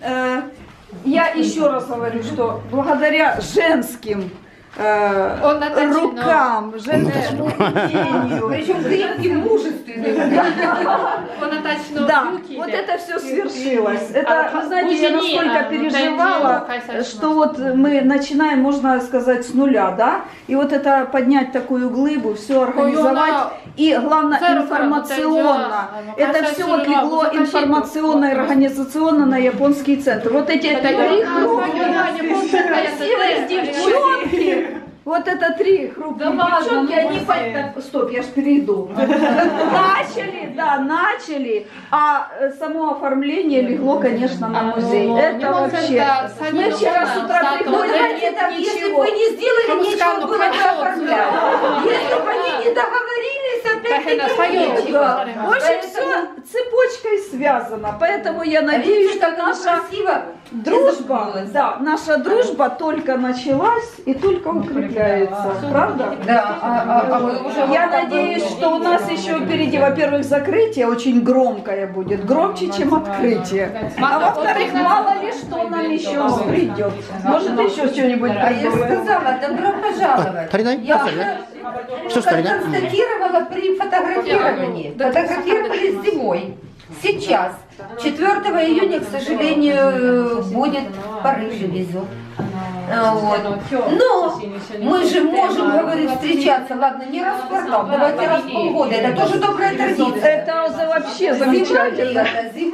Э, Я еще раз говорю, что благодаря женским э, рукам, женскому поведению, Причем крепкий, мужественный. Он наточно Да, брюки вот это все свершилось. Это, А вы знаете, я насколько а, ну, переживала, ну, что вот мы начинаем, можно сказать, с нуля, да, и вот это поднять такую глыбу, все организовать, и главное информационно. Это все вот легло информационно и организационно на японский центр. Вот эти три хрупкие, красивые девчонки. Вот это три хрупкие Да девчонки, ну, они по- это. стоп, я ж перейду. Начали, да, начали, а э, само оформление легло, конечно, на музей. ну, Это не может, вообще. Мы вчера с утра. Ну так, если ничего. бы вы не сделали, нечего скажу, было оформлять. Если бы они не договорились, опять-таки общем, все цепочкой связано. Поэтому я надеюсь, что наша дружба, да, наша дружба только началась и только укрепляется. Правда? Да, а, а- а Я надеюсь, что у нас еще впереди, во-первых, закрытие очень громкое будет, громче, чем открытие. А во-вторых, мало ли что нам еще придет. Может, еще что-нибудь А я сказала, добро пожаловать. Я констатировала при фотографировании. Фотографировали зимой. Сейчас, 4 июня, к сожалению, будет в Париже везет. А, Вот. Но мы же можем, говорит, встречаться, ладно, не раз в квартал, давайте раз в полгода, это тоже добрая традиция. Это вообще замечательно. зима,